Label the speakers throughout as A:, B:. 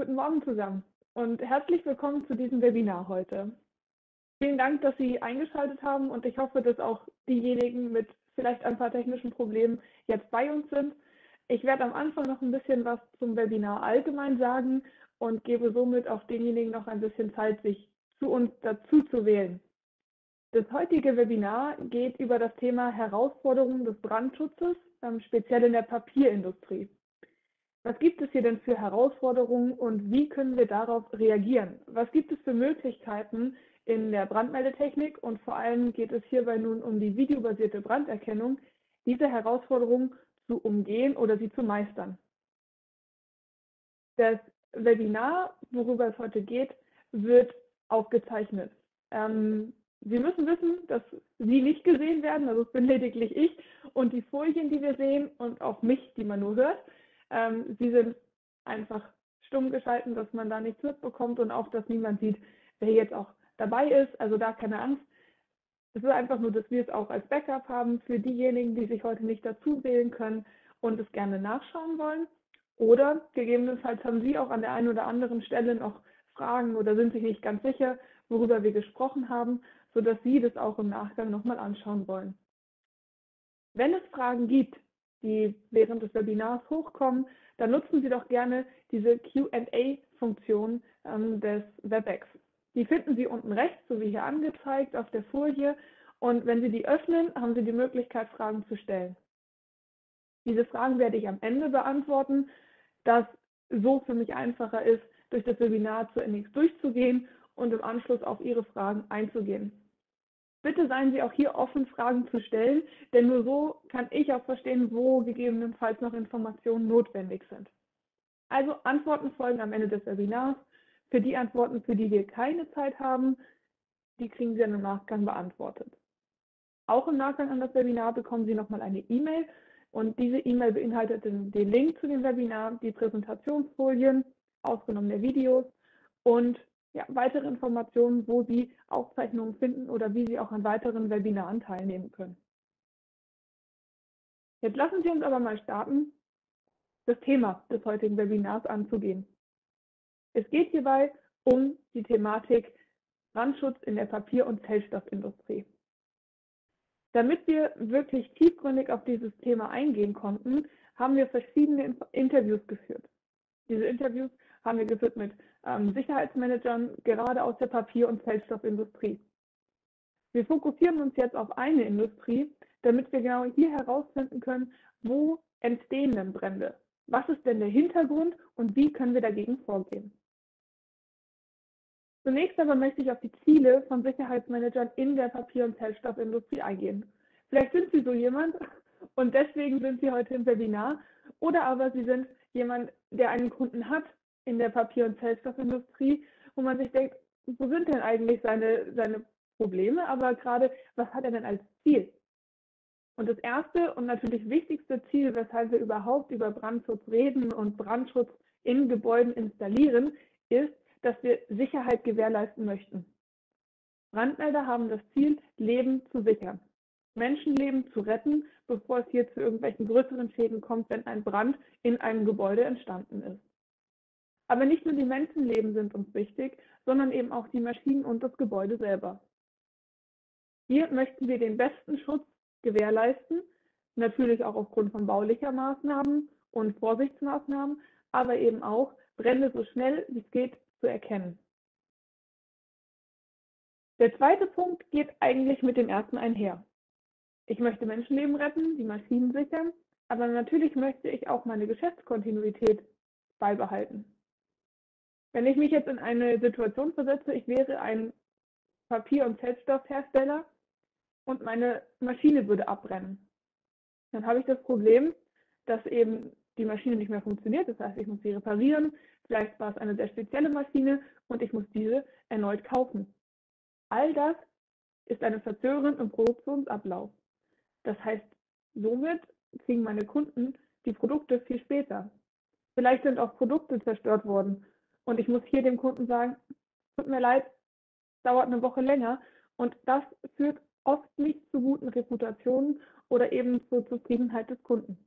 A: Guten Morgen zusammen und herzlich willkommen zu diesem Webinar heute. Vielen Dank, dass Sie eingeschaltet haben und ich hoffe, dass auch diejenigen mit vielleicht ein paar technischen Problemen jetzt bei uns sind. Ich werde am Anfang noch ein bisschen was zum Webinar allgemein sagen und gebe somit auch denjenigen noch ein bisschen Zeit, sich zu uns dazu zu wählen. Das heutige Webinar geht über das Thema Herausforderungen des Brandschutzes, ähm, speziell in der Papierindustrie. Was gibt es hier denn für Herausforderungen und wie können wir darauf reagieren? Was gibt es für Möglichkeiten in der Brandmeldetechnik und vor allem geht es hierbei nun um die videobasierte Branderkennung, diese Herausforderungen zu umgehen oder sie zu meistern. Das Webinar, worüber es heute geht, wird aufgezeichnet. Ähm, Sie müssen wissen, dass Sie nicht gesehen werden, also es bin lediglich ich und die Folien, die wir sehen und auch mich, die man nur hört, ähm, sie sind einfach stumm geschalten, dass man da nichts mitbekommt und auch, dass niemand sieht, wer jetzt auch dabei ist. Also da keine Angst. Es ist einfach nur, dass wir es auch als Backup haben für diejenigen, die sich heute nicht dazu wählen können und es gerne nachschauen wollen. Oder gegebenenfalls haben Sie auch an der einen oder anderen Stelle noch Fragen oder sind sich nicht ganz sicher, worüber wir gesprochen haben, sodass Sie das auch im Nachgang nochmal anschauen wollen. Wenn es Fragen gibt, die während des Webinars hochkommen, dann nutzen Sie doch gerne diese Q&A-Funktion ähm, des WebEx. Die finden Sie unten rechts, so wie hier angezeigt, auf der Folie. Und wenn Sie die öffnen, haben Sie die Möglichkeit, Fragen zu stellen. Diese Fragen werde ich am Ende beantworten, das so für mich einfacher ist, durch das Webinar zu NX durchzugehen und im Anschluss auf Ihre Fragen einzugehen. Bitte seien Sie auch hier offen, Fragen zu stellen, denn nur so kann ich auch verstehen, wo gegebenenfalls noch Informationen notwendig sind. Also Antworten folgen am Ende des Webinars. Für die Antworten, für die wir keine Zeit haben, die kriegen Sie dann im Nachgang beantwortet. Auch im Nachgang an das Webinar bekommen Sie nochmal eine E-Mail und diese E-Mail beinhaltet den, Link zu dem Webinar, die Präsentationsfolien, aufgenommene Videos und ja, weitere Informationen, wo Sie Aufzeichnungen finden oder wie Sie auch an weiteren Webinaren teilnehmen können. Jetzt lassen Sie uns aber mal starten, das Thema des heutigen Webinars anzugehen. Es geht hierbei um die Thematik Brandschutz in der Papier- und Zellstoffindustrie. Damit wir wirklich tiefgründig auf dieses Thema eingehen konnten, haben wir verschiedene Interviews geführt. Diese Interviews haben wir geführt mit ähm, Sicherheitsmanagern, gerade aus der Papier- und Zellstoffindustrie. Wir fokussieren uns jetzt auf eine Industrie, damit wir genau hier herausfinden können, wo entstehen denn Brände? Was ist denn der Hintergrund und wie können wir dagegen vorgehen? Zunächst aber möchte ich auf die Ziele von Sicherheitsmanagern in der Papier- und Zellstoffindustrie eingehen. Vielleicht sind Sie so jemand und deswegen sind Sie heute im Webinar oder aber Sie sind jemand, der einen Kunden hat in der Papier- und Zellstoffindustrie, wo man sich denkt, wo sind denn eigentlich seine, seine Probleme, aber gerade, was hat er denn als Ziel? Und das erste und natürlich wichtigste Ziel, weshalb wir überhaupt über Brandschutz reden und Brandschutz in Gebäuden installieren, ist, dass wir Sicherheit gewährleisten möchten. Brandmelder haben das Ziel, Leben zu sichern. Menschenleben zu retten, bevor es hier zu irgendwelchen größeren Schäden kommt, wenn ein Brand in einem Gebäude entstanden ist. Aber nicht nur die Menschenleben sind uns wichtig, sondern eben auch die Maschinen und das Gebäude selber. Hier möchten wir den besten Schutz gewährleisten, natürlich auch aufgrund von baulicher Maßnahmen und Vorsichtsmaßnahmen, aber eben auch Brände so schnell wie es geht zu erkennen. Der zweite Punkt geht eigentlich mit dem ersten einher. Ich möchte Menschenleben retten, die Maschinen sichern, aber natürlich möchte ich auch meine Geschäftskontinuität beibehalten. Wenn ich mich jetzt in eine Situation versetze, ich wäre ein Papier- und Zellstoffhersteller und meine Maschine würde abbrennen, dann habe ich das Problem, dass eben die Maschine nicht mehr funktioniert. Das heißt, ich muss sie reparieren. Vielleicht war es eine sehr spezielle Maschine und ich muss diese erneut kaufen. All das ist eine Verzögerung im Produktionsablauf. Das heißt, somit kriegen meine Kunden die Produkte viel später. Vielleicht sind auch Produkte zerstört worden und ich muss hier dem Kunden sagen, tut mir leid, dauert eine Woche länger und das führt oft nicht zu guten Reputationen oder eben zur Zufriedenheit des Kunden.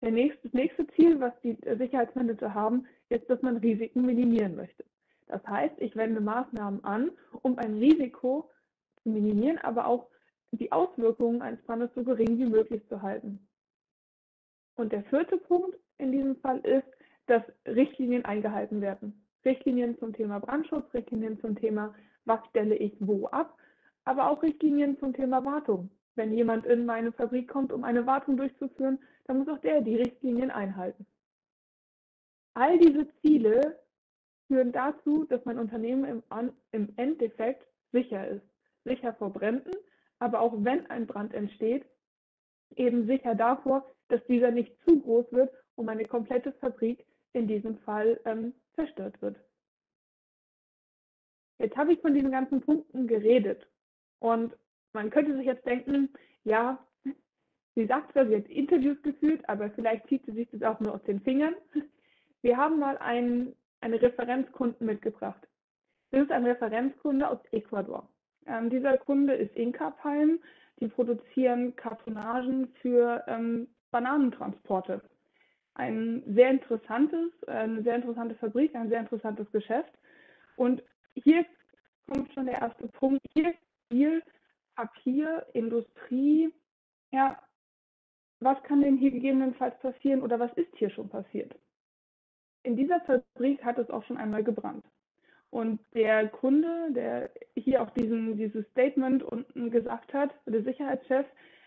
A: Der nächste, das nächste Ziel, was die Sicherheitsmanager haben, ist, dass man Risiken minimieren möchte. Das heißt, ich wende Maßnahmen an, um ein Risiko zu minimieren, aber auch die Auswirkungen eines Brandes so gering wie möglich zu halten. Und der vierte Punkt in diesem Fall ist, dass Richtlinien eingehalten werden. Richtlinien zum Thema Brandschutz, Richtlinien zum Thema, was stelle ich wo ab, aber auch Richtlinien zum Thema Wartung. Wenn jemand in meine Fabrik kommt, um eine Wartung durchzuführen, dann muss auch der die Richtlinien einhalten. All diese Ziele führen dazu, dass mein Unternehmen im, im Endeffekt sicher ist. Sicher vor Bränden, aber auch wenn ein Brand entsteht, eben sicher davor, dass dieser nicht zu groß wird und meine komplette Fabrik in diesem Fall ähm, zerstört wird. Jetzt habe ich von diesen ganzen Punkten geredet und man könnte sich jetzt denken, ja, sie sagt zwar, sie hat Interviews geführt, aber vielleicht zieht sie sich das auch nur aus den Fingern. Wir haben mal einen, eine Referenzkunden mitgebracht. Das ist ein Referenzkunde aus Ecuador. Ähm, dieser Kunde ist Inca Palm. Die produzieren Kartonagen für ähm, Bananentransporte. Ein sehr interessantes, eine sehr interessante Fabrik, ein sehr interessantes Geschäft. Und hier kommt schon der erste Punkt. Hier viel Papier, Industrie. Ja, was kann denn hier gegebenenfalls passieren oder was ist hier schon passiert? In dieser Fabrik hat es auch schon einmal gebrannt. Und der Kunde, der hier auch diesen, dieses Statement unten gesagt hat, der Sicherheitschef,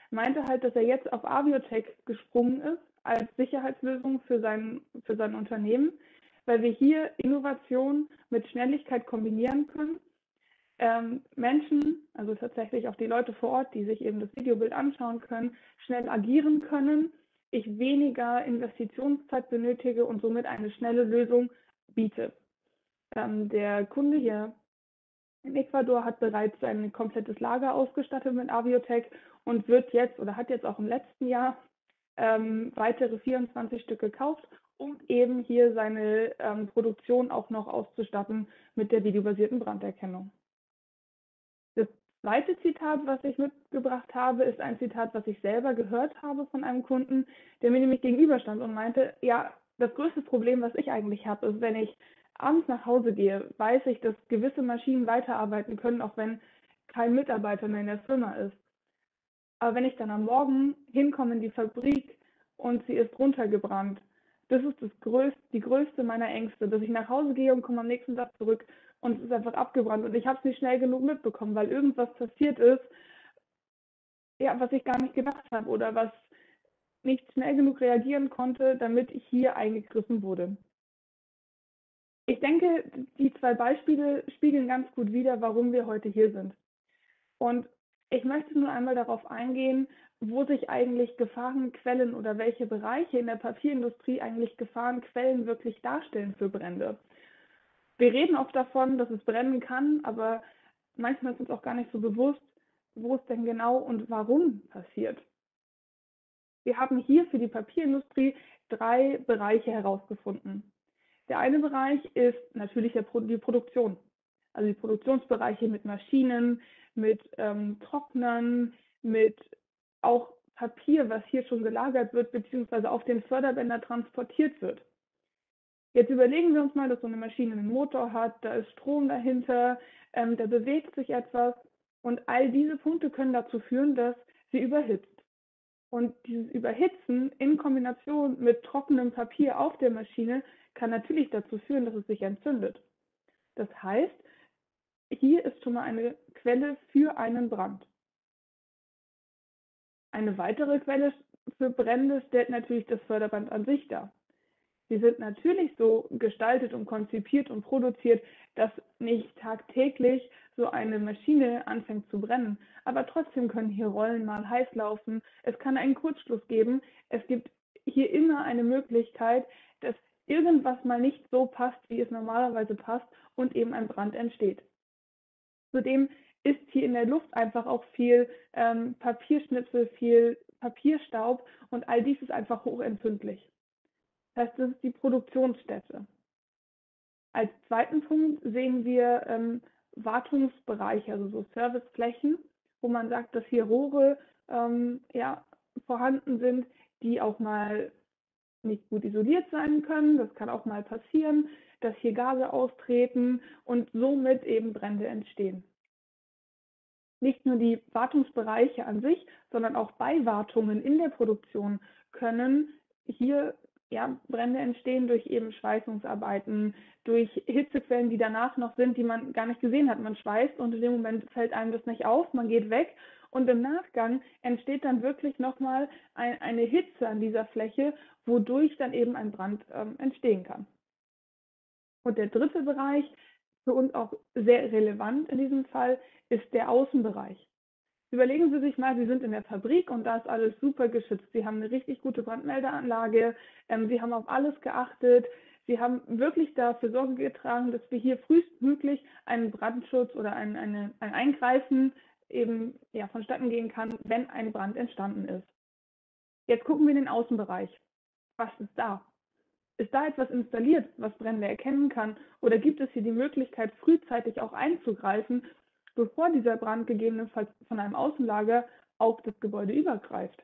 A: meinte halt, dass er jetzt auf Aviotech gesprungen ist als Sicherheitslösung für sein, für sein Unternehmen, weil wir hier Innovation mit Schnelligkeit kombinieren können. Ähm, Menschen, also tatsächlich auch die Leute vor Ort, die sich eben das Videobild anschauen können, schnell agieren können, ich weniger Investitionszeit benötige und somit eine schnelle Lösung biete. Ähm, der Kunde hier in Ecuador hat bereits ein komplettes Lager ausgestattet mit Aviotech und wird jetzt oder hat jetzt auch im letzten Jahr ähm, weitere 24 Stück gekauft, um eben hier seine ähm, Produktion auch noch auszustatten mit der videobasierten Branderkennung. Das zweite Zitat, was ich mitgebracht habe, ist ein Zitat, was ich selber gehört habe von einem Kunden, der mir nämlich gegenüberstand und meinte, ja, das größte Problem, was ich eigentlich habe, ist, wenn ich abends nach Hause gehe, weiß ich, dass gewisse Maschinen weiterarbeiten können, auch wenn kein Mitarbeiter mehr in der Firma ist. Aber wenn ich dann am Morgen hinkomme in die Fabrik und sie ist runtergebrannt, das ist das größte, die größte meiner Ängste, dass ich nach Hause gehe und komme am nächsten Tag zurück und es ist einfach abgebrannt und ich habe es nicht schnell genug mitbekommen, weil irgendwas passiert ist, ja, was ich gar nicht gedacht habe oder was nicht schnell genug reagieren konnte, damit hier eingegriffen wurde. Ich denke, die zwei Beispiele spiegeln ganz gut wider, warum wir heute hier sind. Und ich möchte nun einmal darauf eingehen, wo sich eigentlich Gefahrenquellen oder welche Bereiche in der Papierindustrie eigentlich Gefahrenquellen wirklich darstellen für Brände. Wir reden oft davon, dass es brennen kann, aber manchmal ist uns auch gar nicht so bewusst, wo es denn genau und warum passiert. Wir haben hier für die Papierindustrie drei Bereiche herausgefunden. Der eine Bereich ist natürlich die Produktion. Also die Produktionsbereiche mit Maschinen, mit ähm, Trocknern, mit auch Papier, was hier schon gelagert wird, beziehungsweise auf den Förderbänder transportiert wird. Jetzt überlegen wir uns mal, dass so eine Maschine einen Motor hat, da ist Strom dahinter, ähm, da bewegt sich etwas und all diese Punkte können dazu führen, dass sie überhitzt. Und dieses Überhitzen in Kombination mit trockenem Papier auf der Maschine kann natürlich dazu führen, dass es sich entzündet. Das heißt, hier ist schon mal eine Quelle für einen Brand. Eine weitere Quelle für Brände stellt natürlich das Förderband an sich dar. Sie sind natürlich so gestaltet und konzipiert und produziert, dass nicht tagtäglich so eine Maschine anfängt zu brennen. Aber trotzdem können hier Rollen mal heiß laufen. Es kann einen Kurzschluss geben. Es gibt hier immer eine Möglichkeit, dass irgendwas mal nicht so passt, wie es normalerweise passt und eben ein Brand entsteht. Zudem ist hier in der Luft einfach auch viel ähm, Papierschnipsel, viel Papierstaub und all dies ist einfach hochentzündlich. Das heißt, das ist die Produktionsstätte. Als zweiten Punkt sehen wir ähm, Wartungsbereiche, also so Serviceflächen, wo man sagt, dass hier Rohre ähm, ja, vorhanden sind, die auch mal nicht gut isoliert sein können. Das kann auch mal passieren, dass hier Gase austreten und somit eben Brände entstehen. Nicht nur die Wartungsbereiche an sich, sondern auch Beiwartungen in der Produktion können hier ja, Brände entstehen durch eben Schweißungsarbeiten, durch Hitzequellen, die danach noch sind, die man gar nicht gesehen hat. Man schweißt und in dem Moment fällt einem das nicht auf, man geht weg und im Nachgang entsteht dann wirklich nochmal ein, eine Hitze an dieser Fläche, wodurch dann eben ein Brand ähm, entstehen kann. Und der dritte Bereich, für uns auch sehr relevant in diesem Fall, ist der Außenbereich. Überlegen Sie sich mal, Sie sind in der Fabrik und da ist alles super geschützt. Sie haben eine richtig gute Brandmeldeanlage, ähm, Sie haben auf alles geachtet, Sie haben wirklich dafür Sorge getragen, dass wir hier frühestmöglich einen Brandschutz oder ein, eine, ein Eingreifen eben ja, vonstatten gehen kann, wenn ein Brand entstanden ist. Jetzt gucken wir in den Außenbereich. Was ist da? Ist da etwas installiert, was Brände erkennen kann? Oder gibt es hier die Möglichkeit, frühzeitig auch einzugreifen bevor dieser Brand gegebenenfalls von einem Außenlager auf das Gebäude übergreift.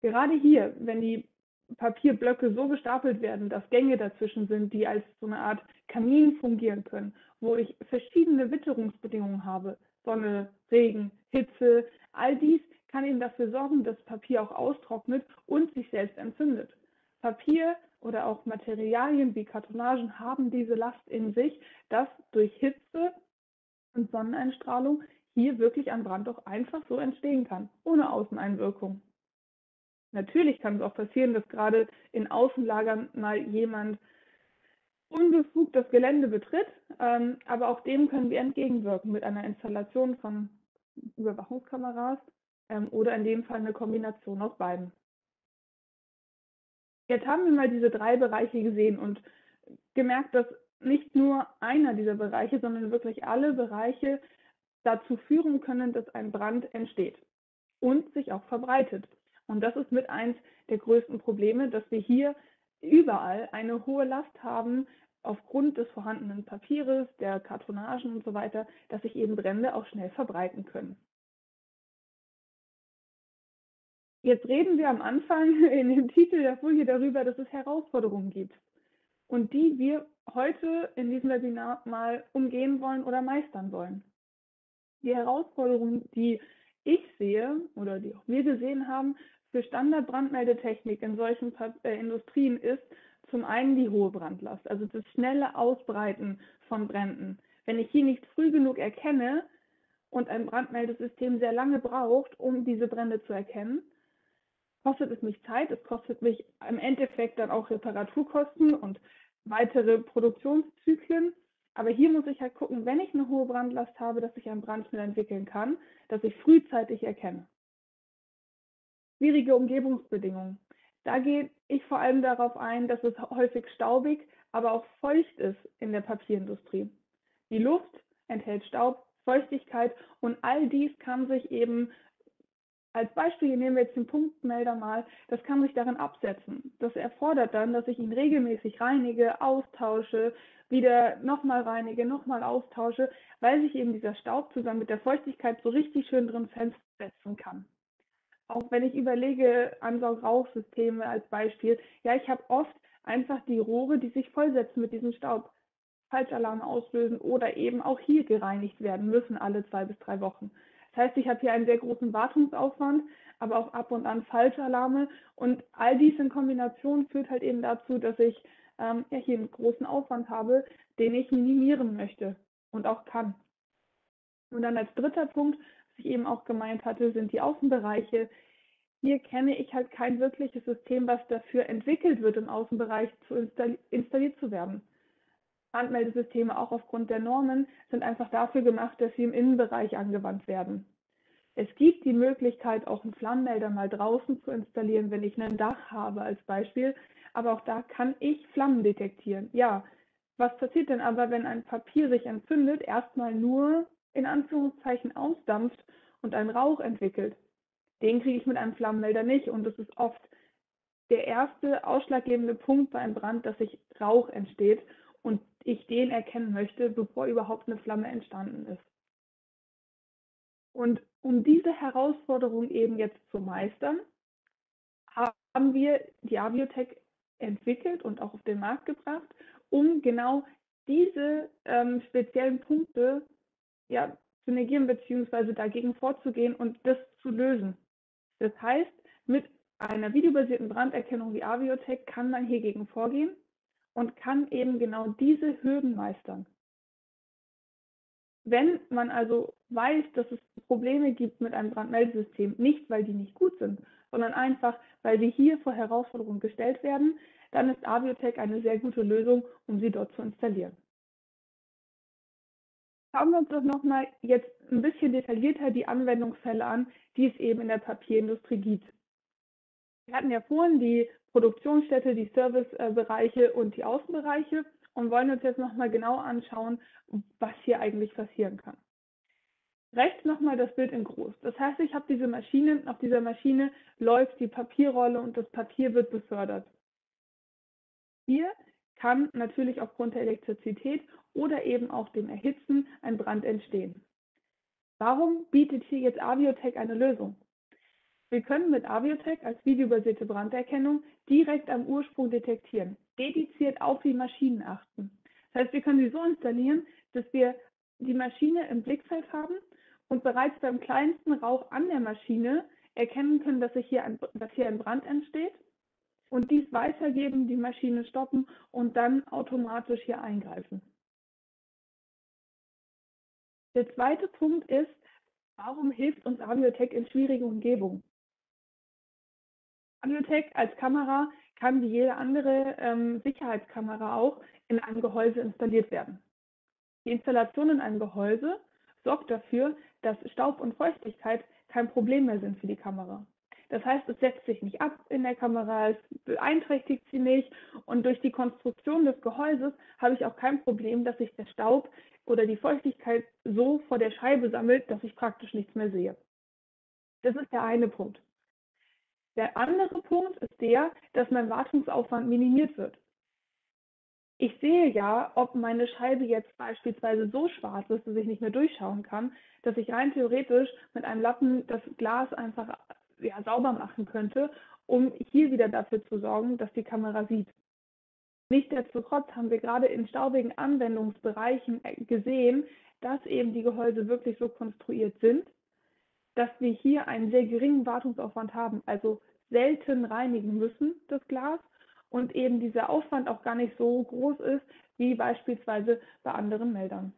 A: Gerade hier, wenn die Papierblöcke so gestapelt werden, dass Gänge dazwischen sind, die als so eine Art Kamin fungieren können, wo ich verschiedene Witterungsbedingungen habe, Sonne, Regen, Hitze, all dies kann eben dafür sorgen, dass Papier auch austrocknet und sich selbst entzündet. Papier oder auch Materialien wie Kartonagen haben diese Last in sich, dass durch Hitze und Sonneneinstrahlung hier wirklich ein Brand auch einfach so entstehen kann, ohne Außeneinwirkung. Natürlich kann es auch passieren, dass gerade in Außenlagern mal jemand unbefugt das Gelände betritt, ähm, aber auch dem können wir entgegenwirken mit einer Installation von Überwachungskameras ähm, oder in dem Fall eine Kombination aus beiden. Jetzt haben wir mal diese drei Bereiche gesehen und gemerkt, dass nicht nur einer dieser Bereiche, sondern wirklich alle Bereiche dazu führen können, dass ein Brand entsteht und sich auch verbreitet. Und das ist mit eins der größten Probleme, dass wir hier überall eine hohe Last haben aufgrund des vorhandenen Papieres, der Kartonagen und so weiter, dass sich eben Brände auch schnell verbreiten können. Jetzt reden wir am Anfang in dem Titel der Folie darüber, dass es Herausforderungen gibt und die wir heute in diesem Webinar mal umgehen wollen oder meistern wollen. Die Herausforderung, die ich sehe oder die auch wir gesehen haben für Standardbrandmeldetechnik in solchen äh, Industrien ist zum einen die hohe Brandlast, also das schnelle Ausbreiten von Bränden. Wenn ich hier nicht früh genug erkenne und ein Brandmeldesystem sehr lange braucht, um diese Brände zu erkennen, kostet es mich Zeit, es kostet mich im Endeffekt dann auch Reparaturkosten und weitere Produktionszyklen. Aber hier muss ich halt gucken, wenn ich eine hohe Brandlast habe, dass ich einen Brand schnell entwickeln kann, dass ich frühzeitig erkenne. Schwierige Umgebungsbedingungen. Da gehe ich vor allem darauf ein, dass es häufig staubig, aber auch feucht ist in der Papierindustrie. Die Luft enthält Staub, Feuchtigkeit und all dies kann sich eben als Beispiel nehmen wir jetzt den Punktmelder mal, das kann sich darin absetzen. Das erfordert dann, dass ich ihn regelmäßig reinige, austausche, wieder nochmal reinige, nochmal austausche, weil sich eben dieser Staub zusammen mit der Feuchtigkeit so richtig schön drin festsetzen kann. Auch wenn ich überlege, Ansaugrauchsysteme als Beispiel, ja, ich habe oft einfach die Rohre, die sich vollsetzen mit diesem Staub, Falschalarm auslösen oder eben auch hier gereinigt werden müssen alle zwei bis drei Wochen. Das heißt, ich habe hier einen sehr großen Wartungsaufwand, aber auch ab und an Falschalarme. Und all dies in Kombination führt halt eben dazu, dass ich ähm, ja, hier einen großen Aufwand habe, den ich minimieren möchte und auch kann. Und dann als dritter Punkt, was ich eben auch gemeint hatte, sind die Außenbereiche. Hier kenne ich halt kein wirkliches System, was dafür entwickelt wird, im Außenbereich zu installi installiert zu werden. Brandmeldesysteme auch aufgrund der Normen sind einfach dafür gemacht, dass sie im Innenbereich angewandt werden. Es gibt die Möglichkeit, auch einen Flammenmelder mal draußen zu installieren, wenn ich ein Dach habe als Beispiel. Aber auch da kann ich Flammen detektieren. Ja, was passiert denn aber, wenn ein Papier sich entzündet, erstmal nur in Anführungszeichen ausdampft und einen Rauch entwickelt? Den kriege ich mit einem Flammenmelder nicht und das ist oft der erste ausschlaggebende Punkt bei einem Brand, dass sich Rauch entsteht ich den erkennen möchte, bevor überhaupt eine Flamme entstanden ist. Und um diese Herausforderung eben jetzt zu meistern, haben wir die Aviotech entwickelt und auch auf den Markt gebracht, um genau diese ähm, speziellen Punkte ja, zu negieren bzw. dagegen vorzugehen und das zu lösen. Das heißt, mit einer videobasierten Branderkennung wie Aviotech kann man hiergegen vorgehen und kann eben genau diese Hürden meistern. Wenn man also weiß, dass es Probleme gibt mit einem Brandmeldesystem, nicht weil die nicht gut sind, sondern einfach, weil wir hier vor Herausforderungen gestellt werden, dann ist Aviotech eine sehr gute Lösung, um sie dort zu installieren. Schauen wir uns doch nochmal jetzt ein bisschen detaillierter die Anwendungsfälle an, die es eben in der Papierindustrie gibt. Wir hatten ja vorhin die Produktionsstätte, die Servicebereiche und die Außenbereiche und wollen uns jetzt nochmal genau anschauen, was hier eigentlich passieren kann. Rechts nochmal das Bild in groß. Das heißt, ich habe diese Maschine, auf dieser Maschine läuft die Papierrolle und das Papier wird befördert. Hier kann natürlich aufgrund der Elektrizität oder eben auch dem Erhitzen ein Brand entstehen. Warum bietet hier jetzt Aviotech eine Lösung? Wir können mit Aviotech als videobasierte Branderkennung direkt am Ursprung detektieren, dediziert auf die Maschinen achten. Das heißt, wir können sie so installieren, dass wir die Maschine im Blickfeld haben und bereits beim kleinsten Rauch an der Maschine erkennen können, dass, hier ein, dass hier ein Brand entsteht und dies weitergeben, die Maschine stoppen und dann automatisch hier eingreifen. Der zweite Punkt ist, warum hilft uns Aviotech in schwierigen Umgebungen? Aviotech als Kamera kann wie jede andere ähm, Sicherheitskamera auch in einem Gehäuse installiert werden. Die Installation in einem Gehäuse sorgt dafür, dass Staub und Feuchtigkeit kein Problem mehr sind für die Kamera. Das heißt, es setzt sich nicht ab in der Kamera, es beeinträchtigt sie nicht und durch die Konstruktion des Gehäuses habe ich auch kein Problem, dass sich der Staub oder die Feuchtigkeit so vor der Scheibe sammelt, dass ich praktisch nichts mehr sehe. Das ist der eine Punkt. Der andere Punkt ist der, dass mein Wartungsaufwand minimiert wird. Ich sehe ja, ob meine Scheibe jetzt beispielsweise so schwarz ist, dass ich nicht mehr durchschauen kann, dass ich rein theoretisch mit einem Lappen das Glas einfach ja, sauber machen könnte, um hier wieder dafür zu sorgen, dass die Kamera sieht. Nichtsdestotrotz haben wir gerade in staubigen Anwendungsbereichen gesehen, dass eben die Gehäuse wirklich so konstruiert sind, dass wir hier einen sehr geringen Wartungsaufwand haben, also selten reinigen müssen, das Glas, und eben dieser Aufwand auch gar nicht so groß ist wie beispielsweise bei anderen Meldern.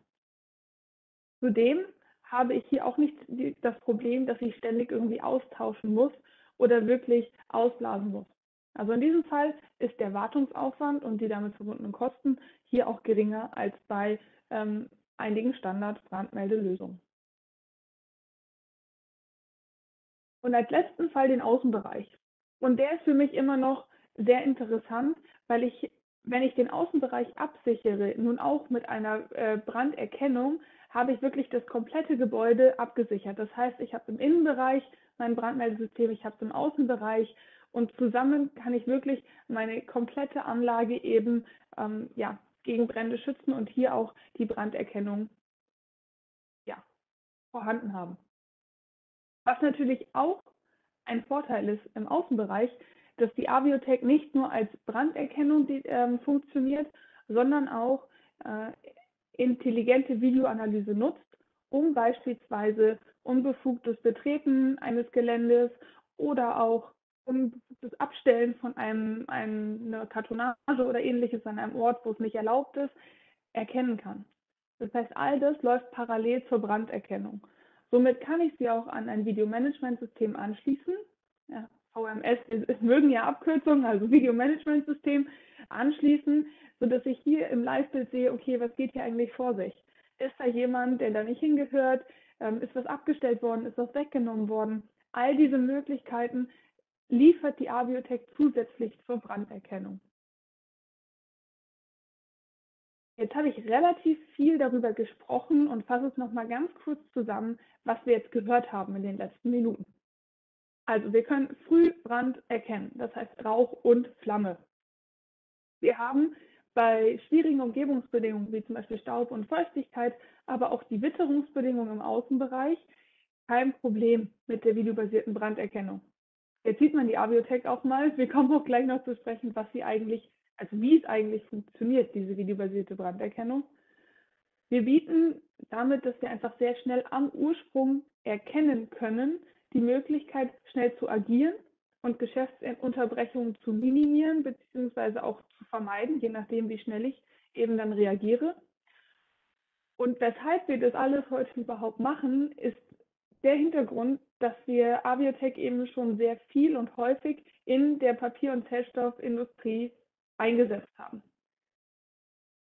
A: Zudem habe ich hier auch nicht das Problem, dass ich ständig irgendwie austauschen muss oder wirklich ausblasen muss. Also in diesem Fall ist der Wartungsaufwand und die damit verbundenen Kosten hier auch geringer als bei ähm, einigen Standard-Brandmeldelösungen. Und als letzten Fall den Außenbereich. Und der ist für mich immer noch sehr interessant, weil ich, wenn ich den Außenbereich absichere, nun auch mit einer äh, Branderkennung, habe ich wirklich das komplette Gebäude abgesichert. Das heißt, ich habe im Innenbereich mein Brandmeldesystem, ich habe es im Außenbereich und zusammen kann ich wirklich meine komplette Anlage eben ähm, ja, gegen Brände schützen und hier auch die Branderkennung ja, vorhanden haben. Was natürlich auch ein Vorteil ist im Außenbereich, dass die Aviotech nicht nur als Branderkennung die, ähm, funktioniert, sondern auch äh, intelligente Videoanalyse nutzt, um beispielsweise unbefugtes Betreten eines Geländes oder auch unbefugtes Abstellen von einem, einem, einer Kartonage oder ähnliches an einem Ort, wo es nicht erlaubt ist, erkennen kann. Das heißt, all das läuft parallel zur Branderkennung. Somit kann ich sie auch an ein Videomanagementsystem anschließen. Ja, VMS mögen ja Abkürzungen, also Videomanagementsystem anschließen, sodass ich hier im Live-Bild sehe, okay, was geht hier eigentlich vor sich? Ist da jemand, der da nicht hingehört? Ähm, ist was abgestellt worden? Ist was weggenommen worden? All diese Möglichkeiten liefert die Abiotech zusätzlich zur Branderkennung. Jetzt habe ich relativ viel darüber gesprochen und fasse es nochmal ganz kurz zusammen, was wir jetzt gehört haben in den letzten Minuten. Also wir können Frühbrand erkennen, das heißt Rauch und Flamme. Wir haben bei schwierigen Umgebungsbedingungen wie zum Beispiel Staub und Feuchtigkeit, aber auch die Witterungsbedingungen im Außenbereich kein Problem mit der videobasierten Branderkennung. Jetzt sieht man die Aviotech auch mal. Wir kommen auch gleich noch zu sprechen, was sie eigentlich, also wie es eigentlich funktioniert, diese videobasierte Branderkennung. Wir bieten damit, dass wir einfach sehr schnell am Ursprung erkennen können, die Möglichkeit, schnell zu agieren und Geschäftsunterbrechungen zu minimieren bzw. auch zu vermeiden, je nachdem, wie schnell ich eben dann reagiere. Und weshalb wir das alles heute überhaupt machen, ist der Hintergrund, dass wir Aviotech eben schon sehr viel und häufig in der Papier- und Zellstoffindustrie eingesetzt haben.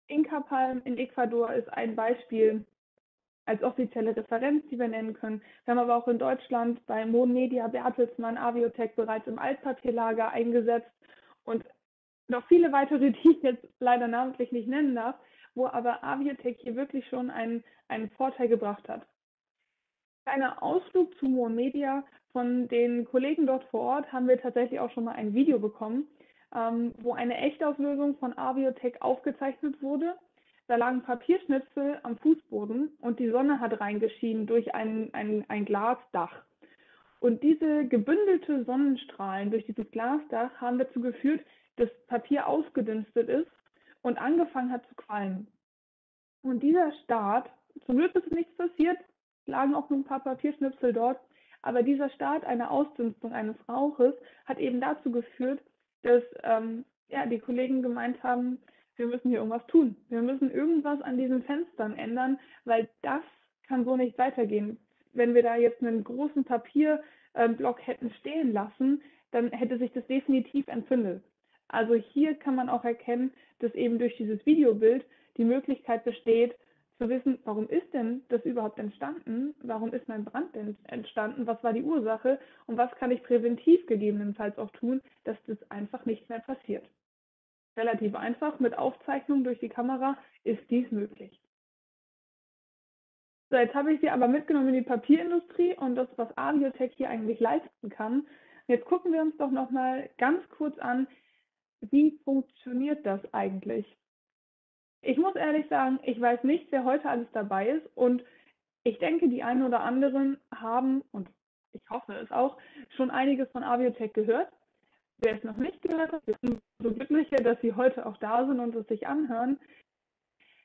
A: Inka Palm in Ecuador ist ein Beispiel als offizielle Referenz, die wir nennen können. Wir haben aber auch in Deutschland bei Mon Media Bertelsmann Aviotech bereits im Altpapierlager eingesetzt und noch viele weitere, die ich jetzt leider namentlich nicht nennen darf, wo aber Aviotech hier wirklich schon einen, einen Vorteil gebracht hat. Kleiner Ausflug zu Mon Media. Von den Kollegen dort vor Ort haben wir tatsächlich auch schon mal ein Video bekommen, ähm, wo eine Echtauflösung von Aviotech aufgezeichnet wurde. Da lagen Papierschnipsel am Fußboden und die Sonne hat reingeschienen durch ein, ein, ein Glasdach. Und diese gebündelte Sonnenstrahlen durch dieses Glasdach haben dazu geführt, dass Papier ausgedünstet ist und angefangen hat zu qualmen. Und dieser Start, zum Glück ist nichts passiert, lagen auch nur ein paar Papierschnipsel dort, aber dieser Start einer Ausdünstung eines Rauches hat eben dazu geführt, dass ähm, ja, die Kollegen gemeint haben, wir müssen hier irgendwas tun. Wir müssen irgendwas an diesen Fenstern ändern, weil das kann so nicht weitergehen. Wenn wir da jetzt einen großen Papierblock hätten stehen lassen, dann hätte sich das definitiv entzündet. Also hier kann man auch erkennen, dass eben durch dieses Videobild die Möglichkeit besteht, zu wissen, warum ist denn das überhaupt entstanden? Warum ist mein Brand denn entstanden? Was war die Ursache? Und was kann ich präventiv gegebenenfalls auch tun, dass das einfach nicht mehr passiert? Relativ einfach, mit Aufzeichnung durch die Kamera ist dies möglich. So, jetzt habe ich Sie aber mitgenommen in die Papierindustrie und das, was Aviotech hier eigentlich leisten kann. Jetzt gucken wir uns doch nochmal ganz kurz an, wie funktioniert das eigentlich? Ich muss ehrlich sagen, ich weiß nicht, wer heute alles dabei ist und ich denke, die einen oder anderen haben, und ich hoffe es auch, schon einiges von Aviotech gehört. Wer es noch nicht gehört hat, wir sind so glückliche, dass Sie heute auch da sind und es sich anhören.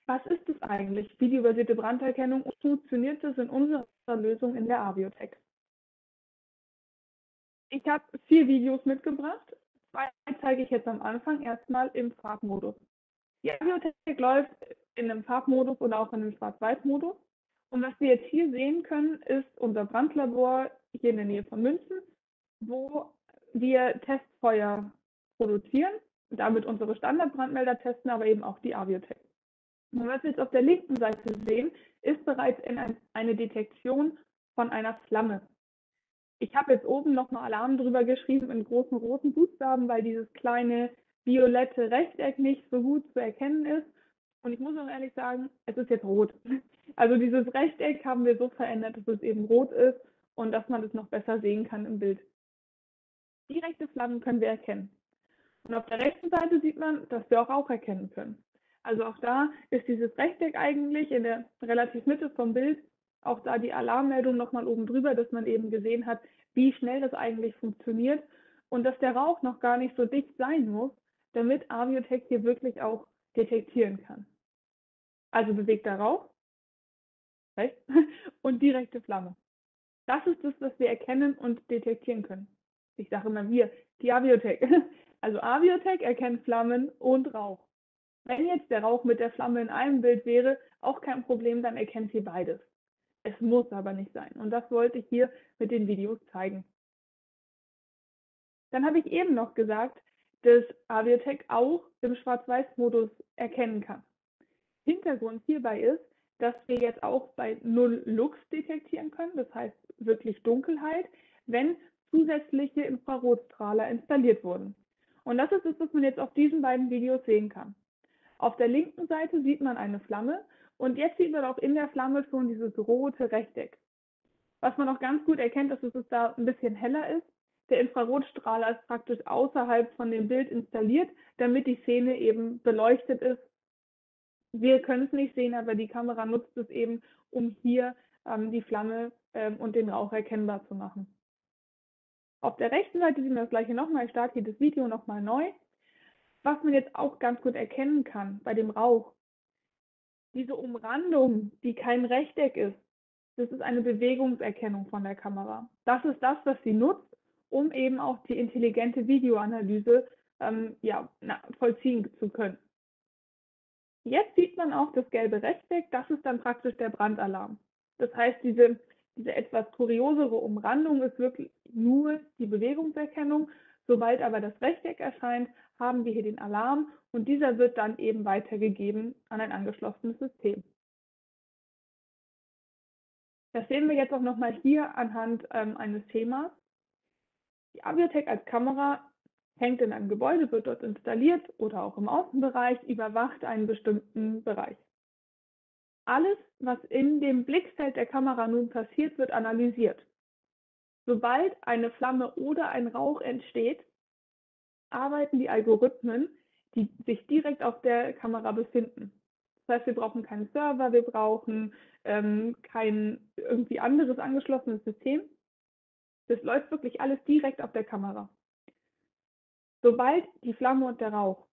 A: Was ist es eigentlich? Videobasierte Branderkennung und funktioniert es in unserer Lösung in der Aviotech? Ich habe vier Videos mitgebracht. Zwei zeige ich jetzt am Anfang erstmal im Farbmodus. Die Aviotech läuft in einem Farbmodus oder auch in einem Schwarz-Weiß-Modus. Und was wir jetzt hier sehen können, ist unser Brandlabor hier in der Nähe von München, wo wir Testfeuer produzieren, damit unsere Standardbrandmelder testen, aber eben auch die Aviotech. Und was wir jetzt auf der linken Seite sehen, ist bereits eine Detektion von einer Flamme. Ich habe jetzt oben nochmal Alarm drüber geschrieben in großen roten Buchstaben, weil dieses kleine violette Rechteck nicht so gut zu erkennen ist. Und ich muss auch ehrlich sagen, es ist jetzt rot. Also dieses Rechteck haben wir so verändert, dass es eben rot ist und dass man es noch besser sehen kann im Bild. Direkte Flammen können wir erkennen. Und auf der rechten Seite sieht man, dass wir auch Rauch erkennen können. Also auch da ist dieses Rechteck eigentlich in der relativ Mitte vom Bild, auch da die Alarmmeldung nochmal oben drüber, dass man eben gesehen hat, wie schnell das eigentlich funktioniert und dass der Rauch noch gar nicht so dicht sein muss, damit Aviotech hier wirklich auch detektieren kann. Also bewegter Rauch rechts, und direkte Flamme. Das ist das, was wir erkennen und detektieren können ich sage immer wir, die Aviotech. Also Aviotech erkennt Flammen und Rauch. Wenn jetzt der Rauch mit der Flamme in einem Bild wäre, auch kein Problem, dann erkennt sie beides. Es muss aber nicht sein. Und das wollte ich hier mit den Videos zeigen. Dann habe ich eben noch gesagt, dass Aviotech auch im Schwarz-Weiß-Modus erkennen kann. Hintergrund hierbei ist, dass wir jetzt auch bei Null Lux detektieren können, das heißt wirklich Dunkelheit, wenn zusätzliche Infrarotstrahler installiert wurden. Und das ist es, was man jetzt auf diesen beiden Videos sehen kann. Auf der linken Seite sieht man eine Flamme und jetzt sieht man auch in der Flamme schon dieses rote Rechteck. Was man auch ganz gut erkennt, ist, dass es da ein bisschen heller ist. Der Infrarotstrahler ist praktisch außerhalb von dem Bild installiert, damit die Szene eben beleuchtet ist. Wir können es nicht sehen, aber die Kamera nutzt es eben, um hier ähm, die Flamme ähm, und den Rauch erkennbar zu machen. Auf der rechten Seite sehen wir das gleiche nochmal. Ich starte hier das Video nochmal neu. Was man jetzt auch ganz gut erkennen kann bei dem Rauch, diese Umrandung, die kein Rechteck ist, das ist eine Bewegungserkennung von der Kamera. Das ist das, was sie nutzt, um eben auch die intelligente Videoanalyse ähm, ja, na, vollziehen zu können. Jetzt sieht man auch das gelbe Rechteck, das ist dann praktisch der Brandalarm. Das heißt, diese, diese etwas kuriosere Umrandung ist wirklich nur die Bewegungserkennung. Sobald aber das Rechteck erscheint, haben wir hier den Alarm und dieser wird dann eben weitergegeben an ein angeschlossenes System. Das sehen wir jetzt auch nochmal hier anhand ähm, eines Schemas. Die Aviotech als Kamera hängt in einem Gebäude, wird dort installiert oder auch im Außenbereich, überwacht einen bestimmten Bereich. Alles, was in dem Blickfeld der Kamera nun passiert, wird analysiert. Sobald eine Flamme oder ein Rauch entsteht, arbeiten die Algorithmen, die sich direkt auf der Kamera befinden. Das heißt, wir brauchen keinen Server, wir brauchen ähm, kein irgendwie anderes angeschlossenes System. Das läuft wirklich alles direkt auf der Kamera. Sobald die Flamme und der Rauch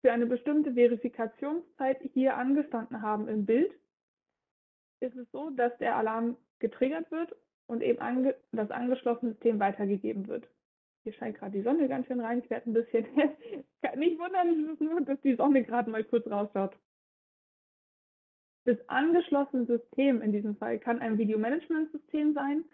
A: für eine bestimmte Verifikationszeit hier angestanden haben im Bild, ist es so, dass der Alarm getriggert wird und eben ange das angeschlossene System weitergegeben wird. Hier scheint gerade die Sonne ganz schön rein. Ich werde ein bisschen nicht wundern, dass die Sonne gerade mal kurz rausschaut. Das angeschlossene System in diesem Fall kann ein Videomanagement-System sein,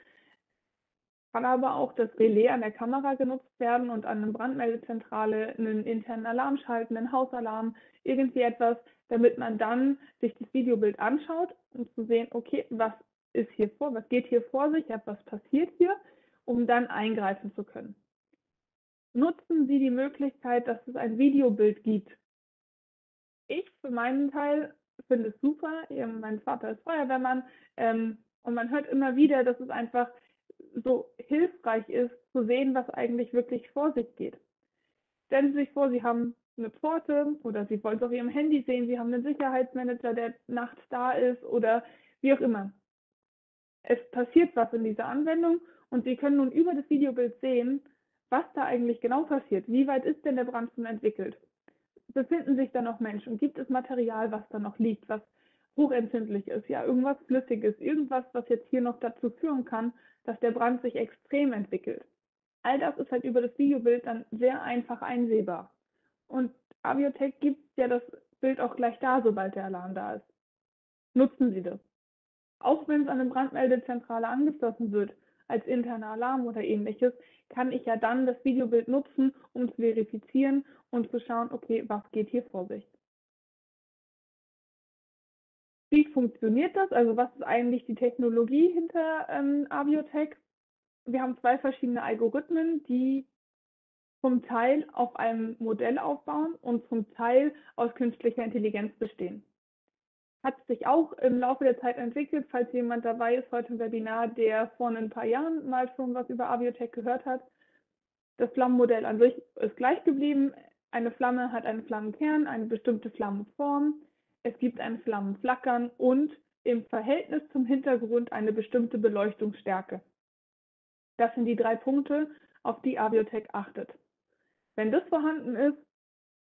A: kann aber auch das Relais an der Kamera genutzt werden und an einer Brandmeldezentrale einen internen Alarm schalten, einen Hausalarm, irgendwie etwas, damit man dann sich das Videobild anschaut, um zu sehen, okay, was ist hier vor, was geht hier vor sich, was passiert hier, um dann eingreifen zu können. Nutzen Sie die Möglichkeit, dass es ein Videobild gibt. Ich für meinen Teil finde es super. Mein Vater ist Feuerwehrmann ähm, und man hört immer wieder, dass es einfach so hilfreich ist, zu sehen, was eigentlich wirklich vor sich geht. Stellen Sie sich vor, Sie haben eine Pforte oder Sie wollen es auf Ihrem Handy sehen, Sie haben einen Sicherheitsmanager, der nachts da ist oder wie auch immer. Es passiert was in dieser Anwendung und Sie können nun über das Videobild sehen, was da eigentlich genau passiert. Wie weit ist denn der Brand schon entwickelt? Befinden sich da noch Menschen? Gibt es Material, was da noch liegt, was hochempfindlich ist? Ja, irgendwas Flüssiges, irgendwas, was jetzt hier noch dazu führen kann, dass der Brand sich extrem entwickelt. All das ist halt über das Videobild dann sehr einfach einsehbar. Und Aviotech gibt ja das Bild auch gleich da, sobald der Alarm da ist. Nutzen Sie das. Auch wenn es an eine Brandmeldezentrale angeschlossen wird, als interner Alarm oder ähnliches, kann ich ja dann das Videobild nutzen, um zu verifizieren und zu schauen, okay, was geht hier vor sich. Wie funktioniert das? Also was ist eigentlich die Technologie hinter ähm, Aviotech? Wir haben zwei verschiedene Algorithmen, die zum Teil auf einem Modell aufbauen und zum Teil aus künstlicher Intelligenz bestehen. Hat sich auch im Laufe der Zeit entwickelt, falls jemand dabei ist, heute im Webinar, der vor ein paar Jahren mal schon was über Aviotech gehört hat. Das Flammenmodell an sich ist gleich geblieben. Eine Flamme hat einen Flammenkern, eine bestimmte Flammenform es gibt ein Flammenflackern und im Verhältnis zum Hintergrund eine bestimmte Beleuchtungsstärke. Das sind die drei Punkte, auf die Aviotech achtet. Wenn das vorhanden ist,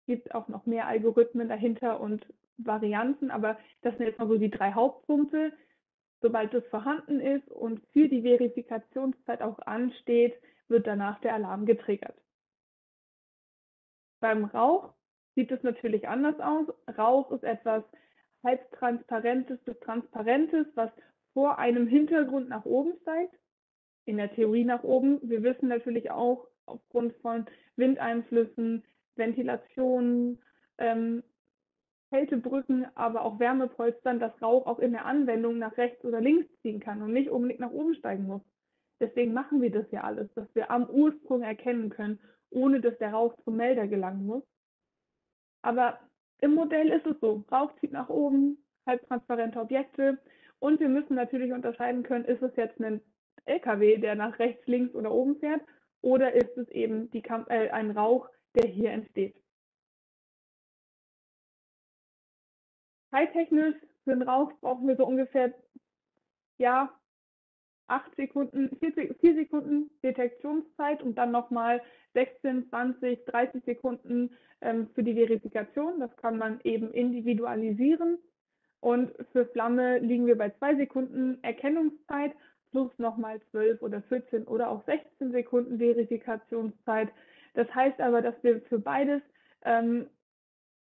A: gibt es auch noch mehr Algorithmen dahinter und Varianten, aber das sind jetzt mal so die drei Hauptpunkte. Sobald das vorhanden ist und für die Verifikationszeit auch ansteht, wird danach der Alarm getriggert. Beim Rauch sieht es natürlich anders aus. Rauch ist etwas halbtransparentes bis transparentes, was vor einem Hintergrund nach oben steigt. In der Theorie nach oben. Wir wissen natürlich auch aufgrund von Windeinflüssen, Ventilation, ähm, Kältebrücken, aber auch Wärmepolstern, dass Rauch auch in der Anwendung nach rechts oder links ziehen kann und nicht unbedingt nach oben steigen muss. Deswegen machen wir das ja alles, dass wir am Ursprung erkennen können, ohne dass der Rauch zum Melder gelangen muss. Aber im Modell ist es so, Rauch zieht nach oben, halbtransparente Objekte und wir müssen natürlich unterscheiden können, ist es jetzt ein LKW, der nach rechts, links oder oben fährt oder ist es eben die, äh, ein Rauch, der hier entsteht. Zeittechnisch für den Rauch brauchen wir so ungefähr ja, 8 Sekunden, 4, 4 Sekunden Detektionszeit und dann nochmal 16, 20, 30 Sekunden ähm, für die Verifikation. Das kann man eben individualisieren. Und für Flamme liegen wir bei 2 Sekunden Erkennungszeit plus nochmal 12 oder 14 oder auch 16 Sekunden Verifikationszeit. Das heißt aber, dass wir für beides ähm,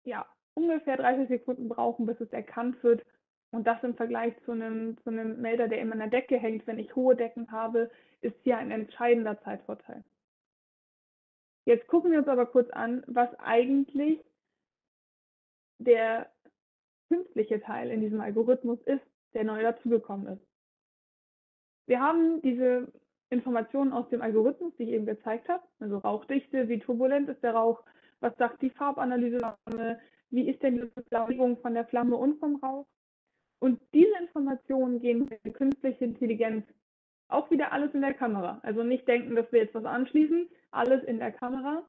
A: ja, ungefähr 30 Sekunden brauchen, bis es erkannt wird. Und das im Vergleich zu einem, zu einem Melder, der immer an der Decke hängt, wenn ich hohe Decken habe, ist hier ein entscheidender Zeitvorteil. Jetzt gucken wir uns aber kurz an, was eigentlich der künstliche Teil in diesem Algorithmus ist, der neu dazugekommen ist. Wir haben diese Informationen aus dem Algorithmus, die ich eben gezeigt habe, also Rauchdichte, wie turbulent ist der Rauch, was sagt die Farbanalyse, wie ist denn die Beschleunigung von der Flamme und vom Rauch. Und diese Informationen gehen mit der künstlichen Intelligenz auch wieder alles in der Kamera. Also nicht denken, dass wir jetzt was anschließen, alles in der Kamera.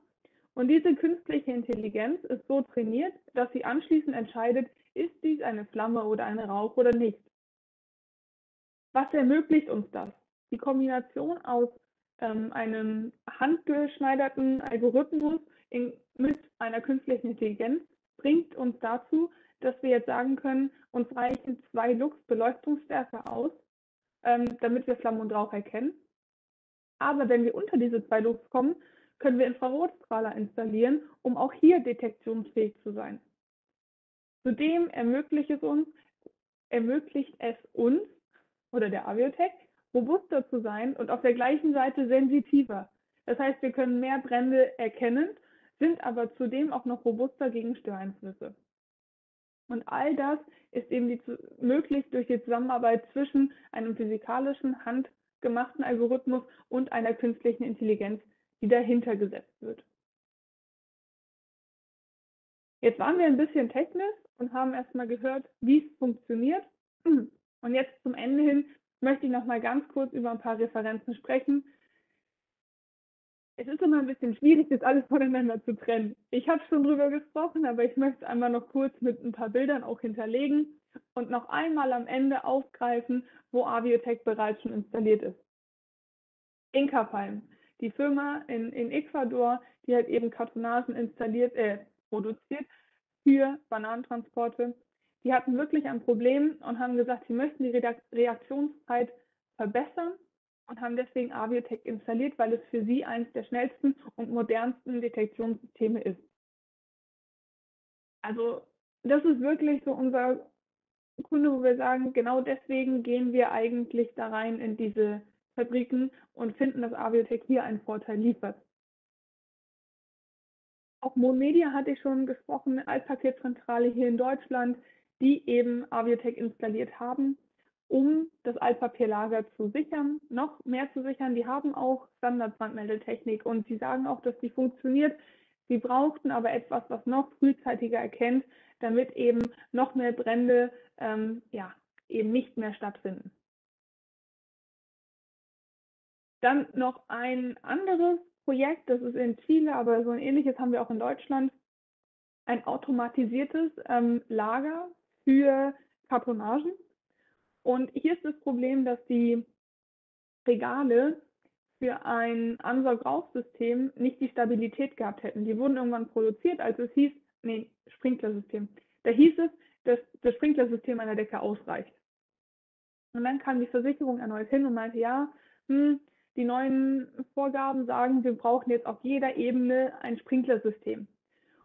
A: Und diese künstliche Intelligenz ist so trainiert, dass sie anschließend entscheidet, ist dies eine Flamme oder ein Rauch oder nicht. Was ermöglicht uns das? Die Kombination aus ähm, einem handgeschneiderten Algorithmus in, mit einer künstlichen Intelligenz bringt uns dazu, dass wir jetzt sagen können, uns reichen zwei Lux Beleuchtungsstärke aus, ähm, damit wir Flammen und Rauch erkennen. Aber wenn wir unter diese zwei Lux kommen, können wir Infrarotstrahler installieren, um auch hier detektionsfähig zu sein. Zudem ermöglicht es uns, ermöglicht es uns oder der Aviotech, robuster zu sein und auf der gleichen Seite sensitiver. Das heißt, wir können mehr Brände erkennen, sind aber zudem auch noch robuster gegen Störeinflüsse. Und all das ist eben die, möglich durch die Zusammenarbeit zwischen einem physikalischen, handgemachten Algorithmus und einer künstlichen Intelligenz, die dahinter gesetzt wird. Jetzt waren wir ein bisschen technisch und haben erstmal gehört, wie es funktioniert. Und jetzt zum Ende hin möchte ich noch mal ganz kurz über ein paar Referenzen sprechen. Es ist immer ein bisschen schwierig, das alles voneinander zu trennen. Ich habe schon drüber gesprochen, aber ich möchte es einmal noch kurz mit ein paar Bildern auch hinterlegen und noch einmal am Ende aufgreifen, wo Aviotech bereits schon installiert ist. Inca Palm, die Firma in, in Ecuador, die hat eben Kartonagen installiert, äh, produziert für Bananentransporte die hatten wirklich ein Problem und haben gesagt, sie möchten die Reaktionszeit verbessern und haben deswegen Aviotech installiert, weil es für sie eines der schnellsten und modernsten Detektionssysteme ist. Also das ist wirklich so unser Kunde, wo wir sagen, genau deswegen gehen wir eigentlich da rein in diese Fabriken und finden, dass Aviotech hier einen Vorteil liefert. Auch Mon Media hatte ich schon gesprochen, Altpapierzentrale hier in Deutschland, die eben Aviotech installiert haben, um das Altpapierlager zu sichern, noch mehr zu sichern. Die haben auch Standardbrandmeldetechnik und sie sagen auch, dass die funktioniert. Sie brauchten aber etwas, was noch frühzeitiger erkennt, damit eben noch mehr Brände ähm, ja, eben nicht mehr stattfinden. Dann noch ein anderes Projekt, das ist in Chile, aber so ein ähnliches haben wir auch in Deutschland. Ein automatisiertes ähm, Lager für Kartonagen. Und hier ist das Problem, dass die Regale für ein Ansaugraufsystem nicht die Stabilität gehabt hätten. Die wurden irgendwann produziert, als es hieß, nee, Sprinklersystem. Da hieß es, dass das Sprinklersystem an der Decke ausreicht. Und dann kam die Versicherung erneut hin und meinte, ja, hm, die neuen Vorgaben sagen, wir brauchen jetzt auf jeder Ebene ein Sprinklersystem.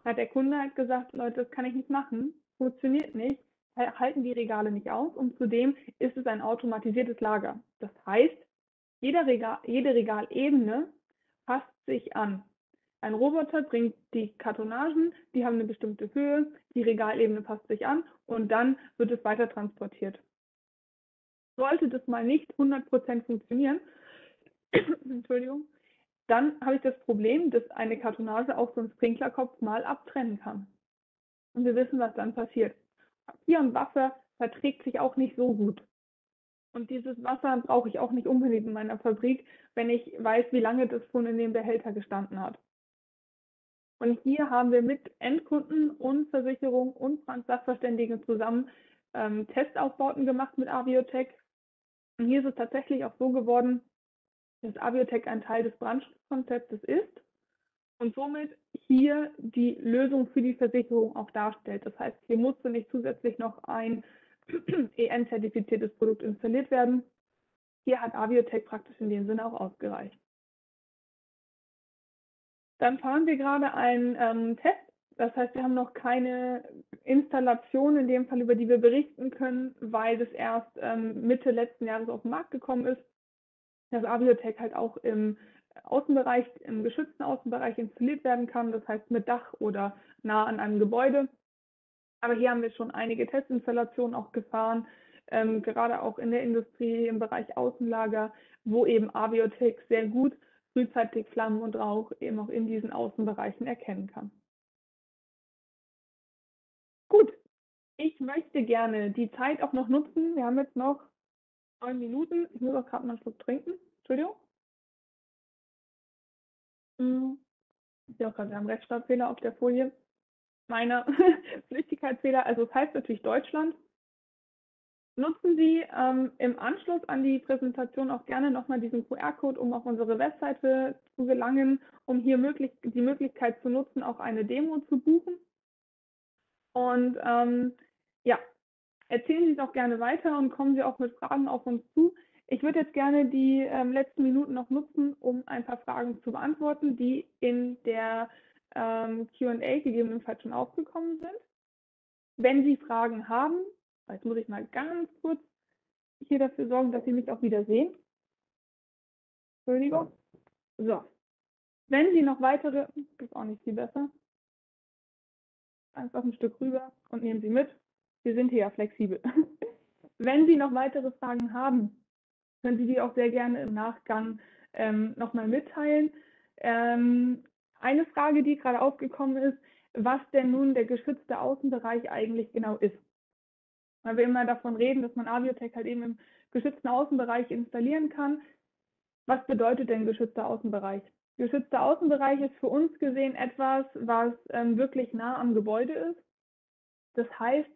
A: Hat der Kunde halt gesagt, Leute, das kann ich nicht machen, funktioniert nicht halten die Regale nicht aus und zudem ist es ein automatisiertes Lager. Das heißt, jeder Regal, jede Regalebene passt sich an. Ein Roboter bringt die Kartonagen, die haben eine bestimmte Höhe, die Regalebene passt sich an und dann wird es weiter transportiert. Sollte das mal nicht 100% funktionieren, Entschuldigung, dann habe ich das Problem, dass eine Kartonage auch so einen Sprinklerkopf mal abtrennen kann. Und wir wissen, was dann passiert. Papier und Wasser verträgt sich auch nicht so gut. Und dieses Wasser brauche ich auch nicht unbedingt in meiner Fabrik, wenn ich weiß, wie lange das schon in dem Behälter gestanden hat. Und hier haben wir mit Endkunden und Versicherung und Sachverständigen zusammen ähm, Testaufbauten gemacht mit Aviotech. Und hier ist es tatsächlich auch so geworden, dass Abiotech ein Teil des Brandschutzkonzeptes ist und somit hier die Lösung für die Versicherung auch darstellt. Das heißt, hier musste nicht zusätzlich noch ein EN-zertifiziertes Produkt installiert werden. Hier hat Aviotech praktisch in dem Sinne auch ausgereicht. Dann fahren wir gerade einen ähm, Test. Das heißt, wir haben noch keine Installation in dem Fall, über die wir berichten können, weil das erst ähm, Mitte letzten Jahres auf den Markt gekommen ist. Dass Aviotech halt auch im Außenbereich, im geschützten Außenbereich installiert werden kann, das heißt mit Dach oder nah an einem Gebäude. Aber hier haben wir schon einige Testinstallationen auch gefahren, ähm, gerade auch in der Industrie, im Bereich Außenlager, wo eben Aviotech sehr gut frühzeitig Flammen und Rauch eben auch in diesen Außenbereichen erkennen kann. Gut, ich möchte gerne die Zeit auch noch nutzen. Wir haben jetzt noch neun Minuten. Ich muss auch gerade mal einen Schluck trinken. Entschuldigung. Hm. Ich auch gerade, wir haben Rechtschreibfehler auf der Folie. Meiner Flüchtigkeitsfehler, also es heißt natürlich Deutschland. Nutzen Sie ähm, im Anschluss an die Präsentation auch gerne nochmal diesen QR-Code, um auf unsere Webseite zu gelangen, um hier möglich die Möglichkeit zu nutzen, auch eine Demo zu buchen. Und ähm, ja, erzählen Sie doch gerne weiter und kommen Sie auch mit Fragen auf uns zu. Ich würde jetzt gerne die ähm, letzten Minuten noch nutzen, um ein paar Fragen zu beantworten, die in der ähm, QA gegebenenfalls schon aufgekommen sind. Wenn Sie Fragen haben, Jetzt muss ich mal ganz kurz hier dafür sorgen, dass Sie mich auch wieder sehen. Entschuldigung. So. Wenn Sie noch weitere, ist auch nicht viel besser. Einfach ein Stück rüber und nehmen Sie mit. Wir sind hier ja flexibel. Wenn Sie noch weitere Fragen haben, können Sie die auch sehr gerne im Nachgang ähm, nochmal mitteilen. Ähm, eine Frage, die gerade aufgekommen ist, was denn nun der geschützte Außenbereich eigentlich genau ist weil wir immer davon reden, dass man Aviotech halt eben im geschützten Außenbereich installieren kann. Was bedeutet denn geschützter Außenbereich? Geschützter Außenbereich ist für uns gesehen etwas, was ähm, wirklich nah am Gebäude ist. Das heißt,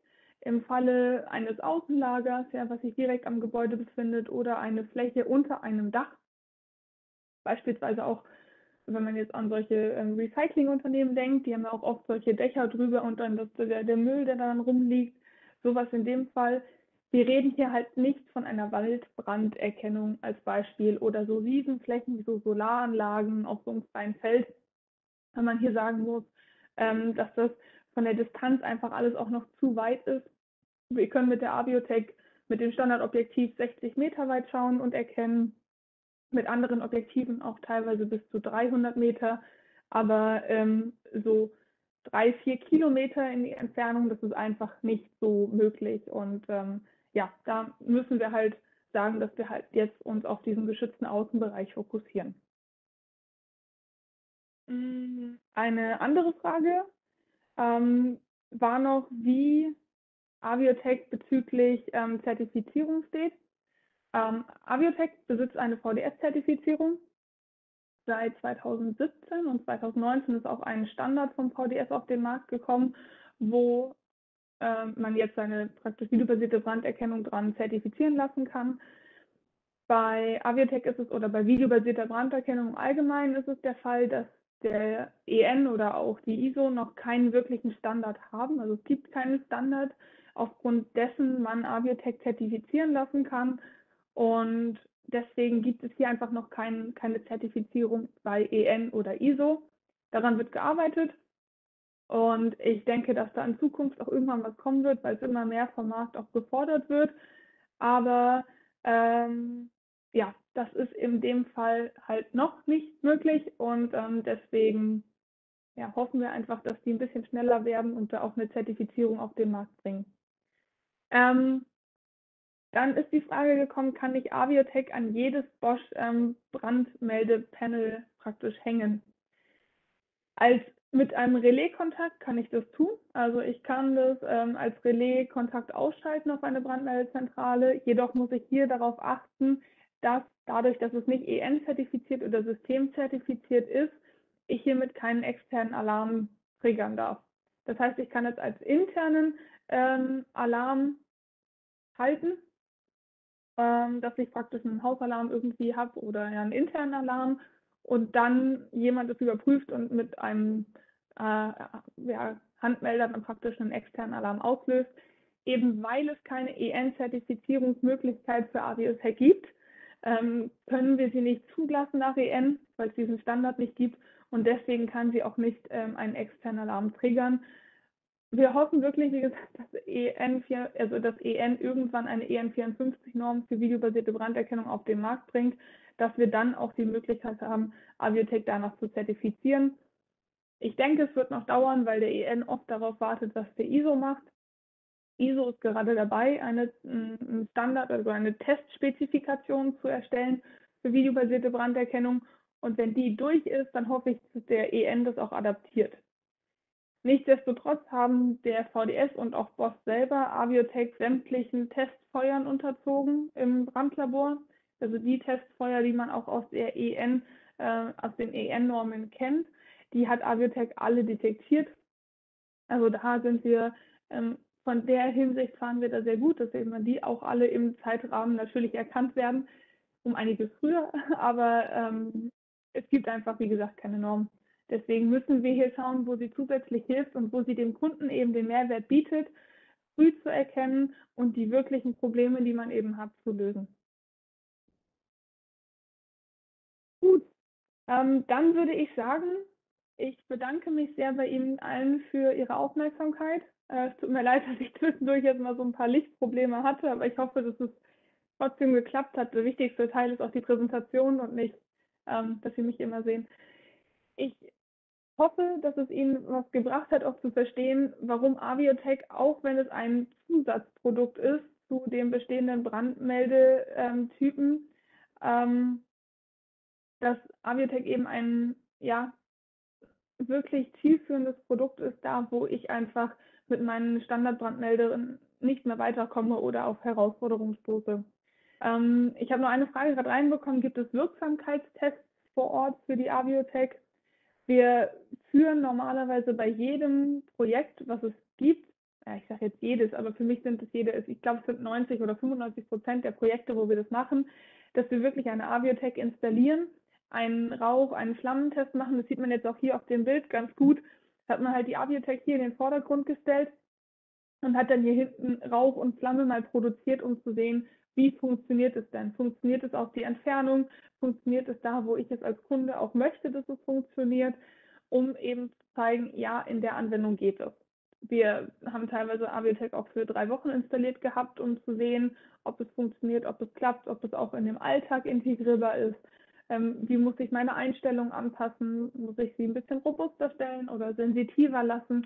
A: im Falle eines Außenlagers, ja, was sich direkt am Gebäude befindet, oder eine Fläche unter einem Dach, beispielsweise auch, wenn man jetzt an solche ähm, Recyclingunternehmen denkt, die haben ja auch oft solche Dächer drüber und dann das, der, der Müll, der dann rumliegt, sowas in dem Fall. Wir reden hier halt nicht von einer Waldbranderkennung als Beispiel oder so Riesenflächen wie so Solaranlagen auf so einem freien Feld, wenn man hier sagen muss, ähm, dass das von der Distanz einfach alles auch noch zu weit ist. Wir können mit der Abiotech mit dem Standardobjektiv 60 Meter weit schauen und erkennen, mit anderen Objektiven auch teilweise bis zu 300 Meter, aber ähm, so drei, vier Kilometer in die Entfernung. Das ist einfach nicht so möglich. Und ähm, ja, da müssen wir halt sagen, dass wir halt jetzt uns auf diesen geschützten Außenbereich fokussieren. Mm, eine andere Frage ähm, war noch, wie Aviotech bezüglich ähm, Zertifizierung steht. Ähm, Aviotech besitzt eine VDS-Zertifizierung seit 2017 und 2019 ist auch ein Standard vom VDS auf den Markt gekommen, wo äh, man jetzt seine praktisch videobasierte Branderkennung dran zertifizieren lassen kann. Bei Aviotech ist es oder bei videobasierter Branderkennung im Allgemeinen ist es der Fall, dass der EN oder auch die ISO noch keinen wirklichen Standard haben. Also es gibt keinen Standard, aufgrund dessen man Aviotech zertifizieren lassen kann. Und deswegen gibt es hier einfach noch kein, keine Zertifizierung bei EN oder ISO. Daran wird gearbeitet und ich denke, dass da in Zukunft auch irgendwann was kommen wird, weil es immer mehr vom Markt auch gefordert wird. Aber ähm, ja, das ist in dem Fall halt noch nicht möglich und ähm, deswegen ja, hoffen wir einfach, dass die ein bisschen schneller werden und da auch eine Zertifizierung auf den Markt bringen. Ähm, dann ist die Frage gekommen, kann ich Aviotech an jedes Bosch ähm, Brandmeldepanel praktisch hängen? Als mit einem Relaiskontakt kann ich das tun. Also ich kann das ähm, als Relaiskontakt ausschalten auf eine Brandmeldezentrale. Jedoch muss ich hier darauf achten, dass dadurch, dass es nicht EN-zertifiziert oder systemzertifiziert ist, ich hiermit keinen externen Alarm triggern darf. Das heißt, ich kann es als internen ähm, Alarm halten ähm, dass ich praktisch einen Hausalarm irgendwie habe oder einen internen Alarm und dann jemand es überprüft und mit einem äh, ja, Handmelder dann praktisch einen externen Alarm auslöst, eben weil es keine EN-Zertifizierungsmöglichkeit für AVIOTech gibt, ähm, können wir sie nicht zulassen nach EN, weil es diesen Standard nicht gibt und deswegen kann sie auch nicht ähm, einen externen Alarm triggern. Wir hoffen wirklich, wie gesagt, dass EN, 4, also dass EN irgendwann eine EN54-Norm für videobasierte Branderkennung auf den Markt bringt, dass wir dann auch die Möglichkeit haben, Aviotech danach zu zertifizieren. Ich denke, es wird noch dauern, weil der EN oft darauf wartet, was der ISO macht. ISO ist gerade dabei, eine, einen Standard, also eine Testspezifikation zu erstellen für videobasierte Branderkennung. Und wenn die durch ist, dann hoffe ich, dass der EN das auch adaptiert. Nichtsdestotrotz haben der VDS und auch Boss selber Aviotech sämtlichen Testfeuern unterzogen im Brandlabor. Also die Testfeuer, die man auch aus der EN, äh, aus den EN-Normen kennt, die hat Aviotech alle detektiert. Also da sind wir ähm, von der Hinsicht fahren wir da sehr gut, dass eben die auch alle im Zeitrahmen natürlich erkannt werden, um einiges früher, aber ähm, es gibt einfach, wie gesagt, keine Norm. Deswegen müssen wir hier schauen, wo sie zusätzlich hilft und wo sie dem Kunden eben den Mehrwert bietet, früh zu erkennen und die wirklichen Probleme, die man eben hat, zu lösen. Gut, ähm, dann würde ich sagen, ich bedanke mich sehr bei Ihnen allen für Ihre Aufmerksamkeit. Äh, es tut mir leid, dass ich zwischendurch jetzt mal so ein paar Lichtprobleme hatte, aber ich hoffe, dass es trotzdem geklappt hat. Der wichtigste Teil ist auch die Präsentation und nicht, ähm, dass Sie mich immer sehen. Ich hoffe, dass es Ihnen was gebracht hat, auch zu verstehen, warum Aviotech, auch wenn es ein Zusatzprodukt ist zu den bestehenden Brandmeldetypen, ähm, dass Aviotech eben ein ja, wirklich zielführendes Produkt ist, da wo ich einfach mit meinen Standardbrandmeldern nicht mehr weiterkomme oder auf Herausforderungen stoße. Ähm, ich habe noch eine Frage gerade reinbekommen. Gibt es Wirksamkeitstests vor Ort für die Aviotech? Wir führen normalerweise bei jedem Projekt, was es gibt, ja, ich sage jetzt jedes, aber für mich sind es jede, ich glaube, es sind 90 oder 95 Prozent der Projekte, wo wir das machen, dass wir wirklich eine Aviotech installieren, einen Rauch, einen Flammentest machen. Das sieht man jetzt auch hier auf dem Bild ganz gut. Hat man halt die Aviotech hier in den Vordergrund gestellt und hat dann hier hinten Rauch und Flamme mal produziert, um zu sehen, wie funktioniert es denn? Funktioniert es auf die Entfernung? Funktioniert es da, wo ich es als Kunde auch möchte, dass es funktioniert, um eben zu zeigen, ja, in der Anwendung geht es. Wir haben teilweise Aviotech auch für drei Wochen installiert gehabt, um zu sehen, ob es funktioniert, ob es klappt, ob es auch in dem Alltag integrierbar ist. Ähm, wie muss ich meine Einstellung anpassen? Muss ich sie ein bisschen robuster stellen oder sensitiver lassen?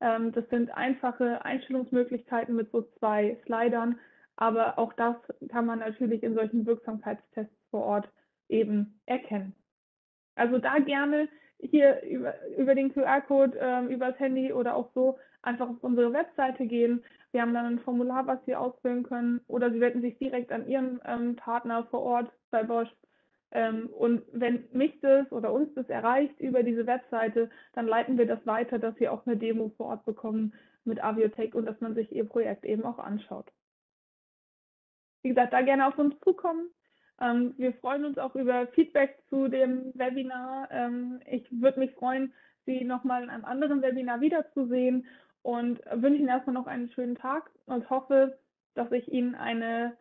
A: Ähm, das sind einfache Einstellungsmöglichkeiten mit so zwei Slidern, aber auch das kann man natürlich in solchen Wirksamkeitstests vor Ort eben erkennen. Also da gerne hier über, über den QR-Code, ähm, über das Handy oder auch so einfach auf unsere Webseite gehen. Wir haben dann ein Formular, was Sie ausfüllen können oder Sie wenden sich direkt an Ihren ähm, Partner vor Ort bei Bosch. Ähm, und wenn mich das oder uns das erreicht über diese Webseite, dann leiten wir das weiter, dass Sie auch eine Demo vor Ort bekommen mit Aviotech und dass man sich Ihr Projekt eben auch anschaut wie gesagt, da gerne auf uns zukommen. Ähm, wir freuen uns auch über Feedback zu dem Webinar. Ähm, ich würde mich freuen, Sie nochmal in einem anderen Webinar wiederzusehen und wünsche Ihnen erstmal noch einen schönen Tag und hoffe, dass ich Ihnen eine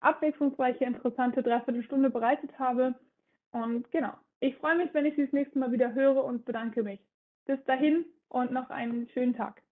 A: abwechslungsreiche, interessante Dreiviertelstunde bereitet habe. Und genau, ich freue mich, wenn ich Sie das nächste Mal wieder höre und bedanke mich. Bis dahin und noch einen schönen Tag.